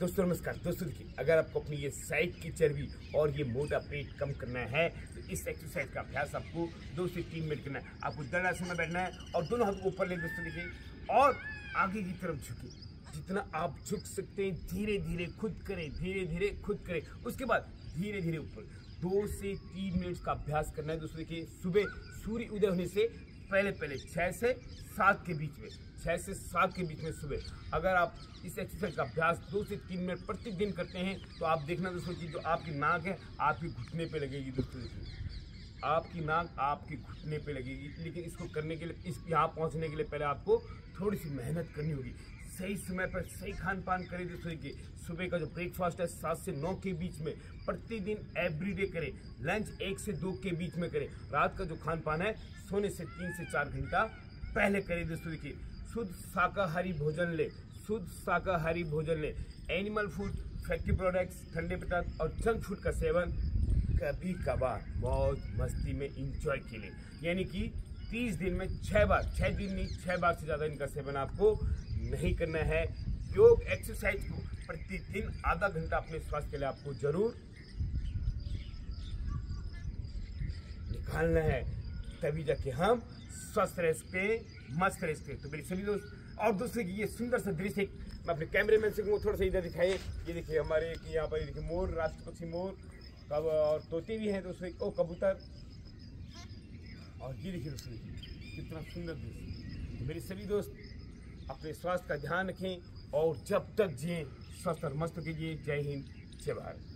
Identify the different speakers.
Speaker 1: दोस्तों, नमस्कार। दोस्तों, देखिए, अगर आपको अपनी ये साइड की चर्बी और ये मोटा पेट कम करना है तो इस एक्सरसाइज का अभ्यास आपको दो से तीन मिनट करना है। आपको दंडासन में बैठना है और दोनों हाथ ऊपर ले दोस्तों, देखिए, और आगे की तरफ़ झुके जितना आप झुक सकते हैं धीरे धीरे खुद करें धीरे धीरे खुद करें। उसके बाद धीरे धीरे ऊपर। दो से तीन मिनट का अभ्यास करना है। दोस्तों, देखिए, सुबह सूर्य उदय होने से पहले पहले छः से सात के बीच में छः से सात के बीच में सुबह। अगर आप इस एक्सरसाइज का अभ्यास दो से तीन मिनट प्रतिदिन करते हैं तो आप देखना दोस्तों कि जो आपकी नाक है, आपकी घुटने पे लगेगी दोस्तों। आपकी नाक आपके घुटने पे लगेगी, लेकिन इसको करने के लिए, इस यहाँ पहुँचने के लिए पहले आपको थोड़ी सी मेहनत करनी होगी। सही समय पर सही खान पान करें दोस्तों देखिए सुबह का जो ब्रेकफास्ट है, सात से नौ के बीच में, प्रतिदिन एवरीडे करें। लंच एक से दो के बीच में करें। रात का जो खान पान है, सोने से तीन से चार घंटा पहले करें दोस्तों देखिए शुद्ध शाकाहारी भोजन लें। शुद्ध शाकाहारी भोजन लें। एनिमल फ़ूड फैक्ट्री प्रोडक्ट्स ठंडे पदार्थ और जंक फ़ूड का सेवन कभी कभार मौज मस्ती में इंजॉय के लिए। यानी कि तीस दिन में छः बार छः दिन नहीं, छह बार से ज़्यादा इनका सेवन आपको नहीं करना है। योग एक्सरसाइज को प्रतिदिन आधा घंटा अपने स्वास्थ्य के लिए आपको ज़रूर निकालना है। तभी जाके हम स्वस्थ रह सकते हैं, मस्त रह सकते हैं। तो मेरे सभी दोस्त और दूसरे की ये सुंदर सा दृश्य मैं अपने कैमरे मैन से कहूँ थोड़ा सा इधर दिखाइए। ये देखिए हमारे यहाँ पर देखिए मोर राष्ट्रपक्षी मोर, कब और तोते भी हैं दोस्तों। ओ, कबूतर। और ये देखिए दोस्तों, कितना सुंदर दृश्य। तो मेरे सभी दोस्त अपने स्वास्थ्य का ध्यान रखें और जब तक जिए, स्वस्थ और मस्त कीजिए जय हिंद, जय भारत।